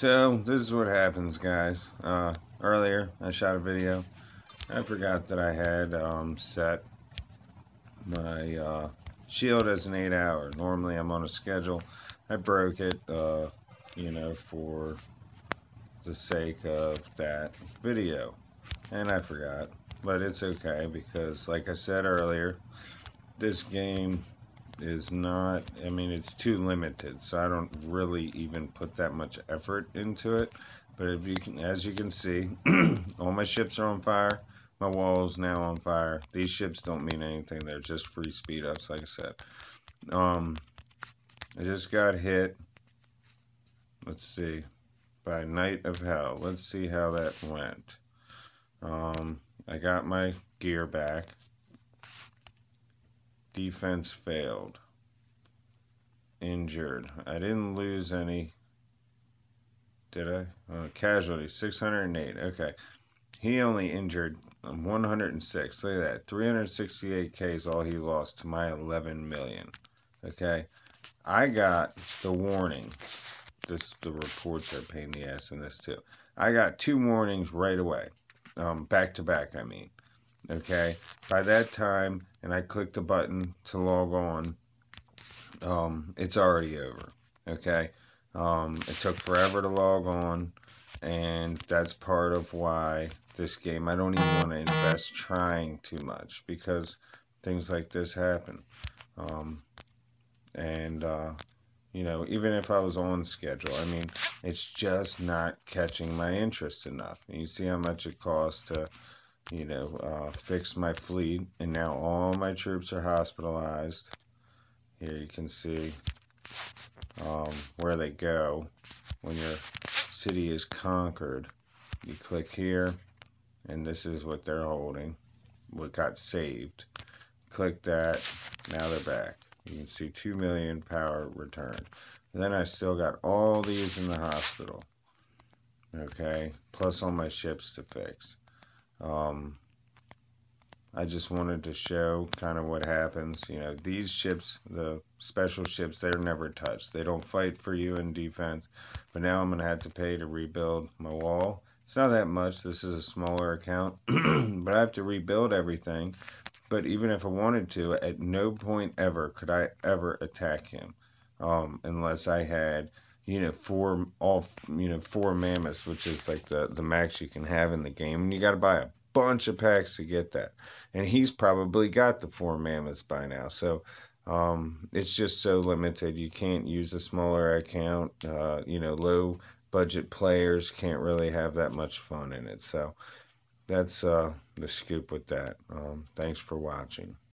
So, this is what happens, guys. Uh, earlier, I shot a video. I forgot that I had um, set my uh, shield as an 8 hour. Normally, I'm on a schedule. I broke it, uh, you know, for the sake of that video. And I forgot. But it's okay because, like I said earlier, this game is not, I mean, it's too limited, so I don't really even put that much effort into it. But if you can, as you can see, all my ships are on fire. My wall is now on fire. These ships don't mean anything. They're just free speed ups, like I said. Um, I just got hit. Let's see. By Knight of Hell. Let's see how that went. Um, I got my gear back. Defense failed. Injured. I didn't lose any. Did I? Uh, casualty 608. Okay. He only injured 106. Look at that. 368k is all he lost to my 11 million. Okay. I got the warning. This the reports are paying the ass in this too. I got two warnings right away. Um, back to back, I mean. Okay. By that time, and I click the button to log on, um, it's already over. Okay. Um, it took forever to log on, and that's part of why this game I don't even want to invest trying too much because things like this happen. Um, and uh, you know, even if I was on schedule, I mean, it's just not catching my interest enough. And You see how much it costs to you know, uh, fix my fleet, and now all my troops are hospitalized. Here you can see um, where they go when your city is conquered. You click here, and this is what they're holding, what got saved. Click that, now they're back. You can see 2 million power return. Then I still got all these in the hospital. Okay, plus all my ships to fix. Um, I just wanted to show kind of what happens. You know, these ships, the special ships, they're never touched. They don't fight for you in defense. But now I'm going to have to pay to rebuild my wall. It's not that much. This is a smaller account. but I have to rebuild everything. But even if I wanted to, at no point ever could I ever attack him. Um, unless I had you know four all you know four mammoths which is like the the max you can have in the game. And you got to buy a bunch of packs to get that. And he's probably got the four mammoths by now. So um, it's just so limited. You can't use a smaller account. Uh, you know low budget players can't really have that much fun in it. So that's uh, the scoop with that. Um, thanks for watching